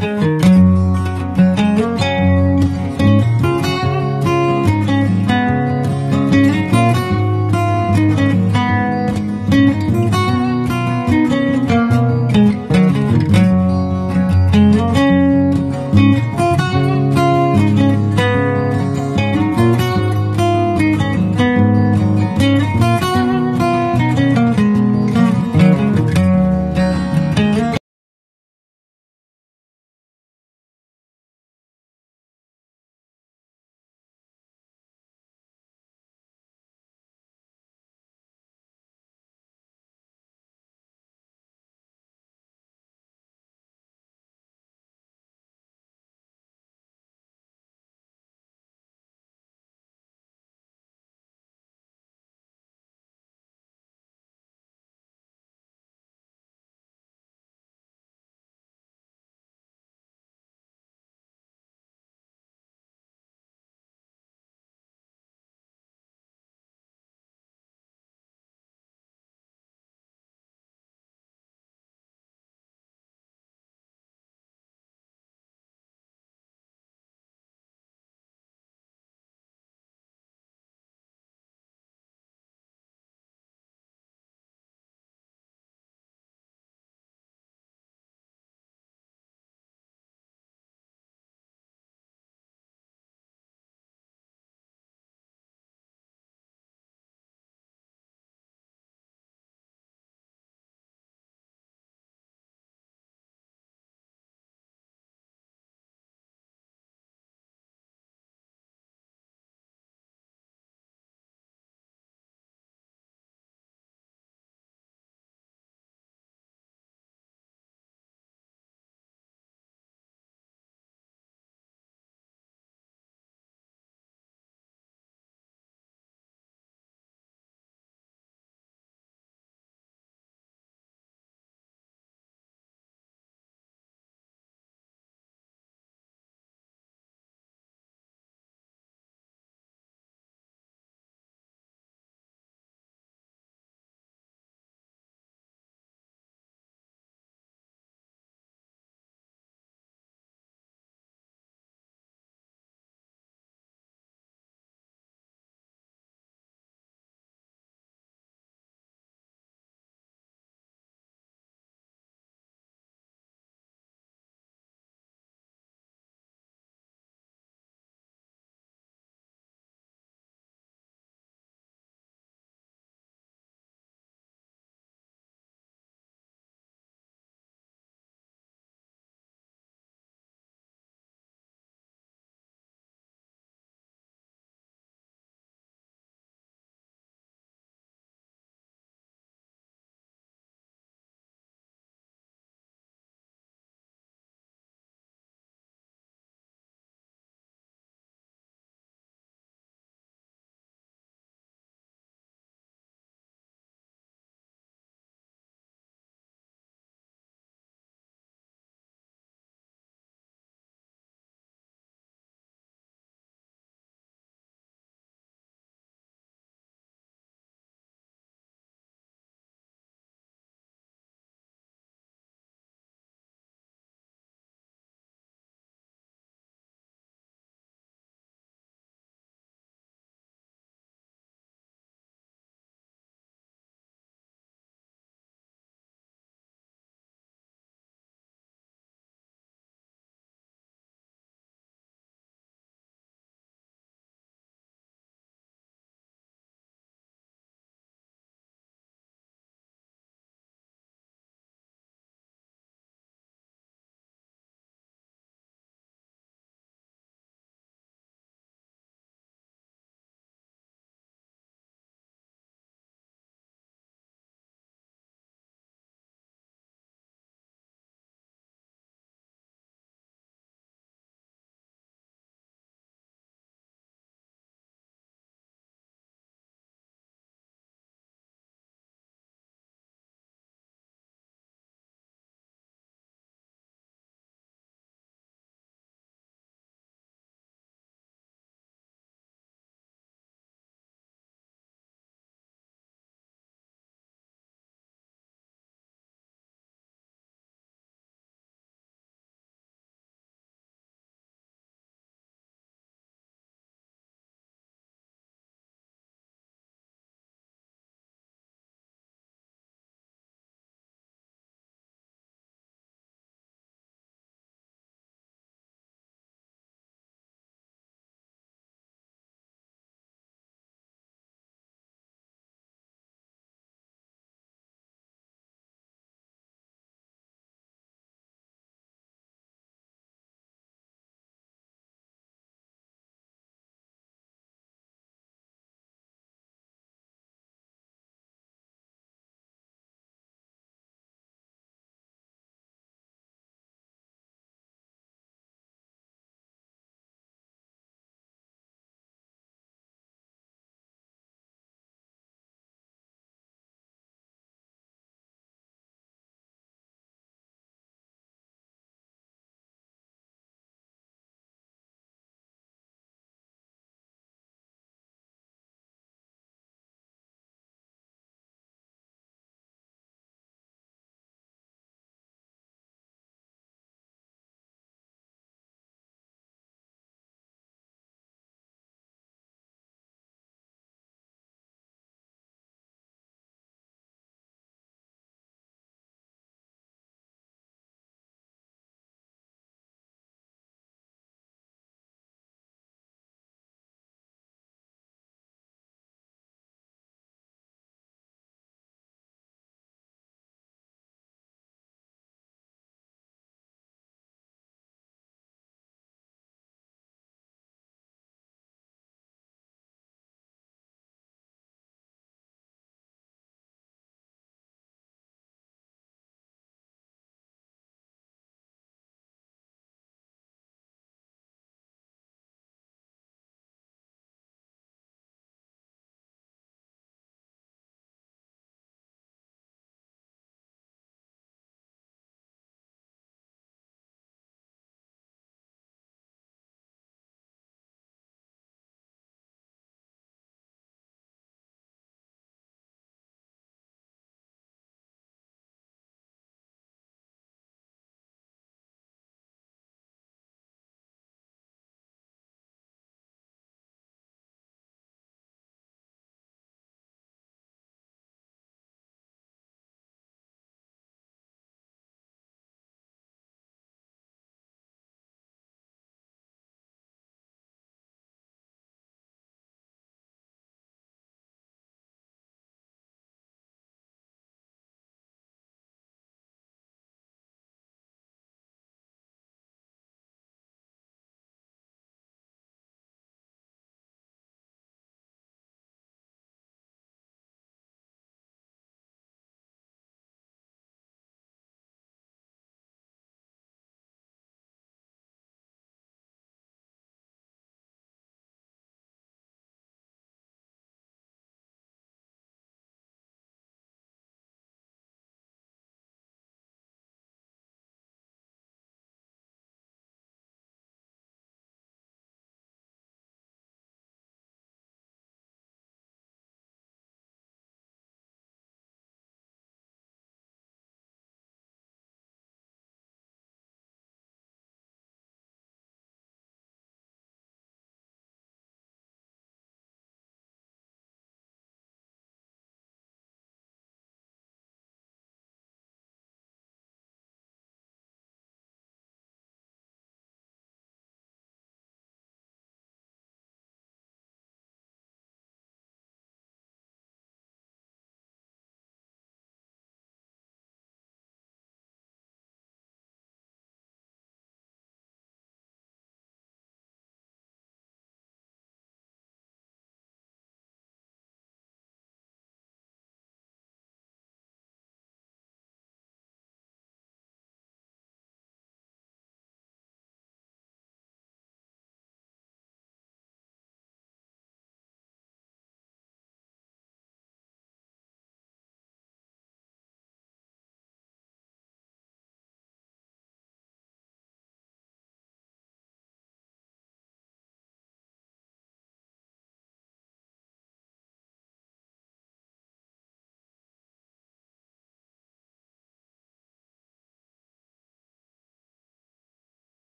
Bye.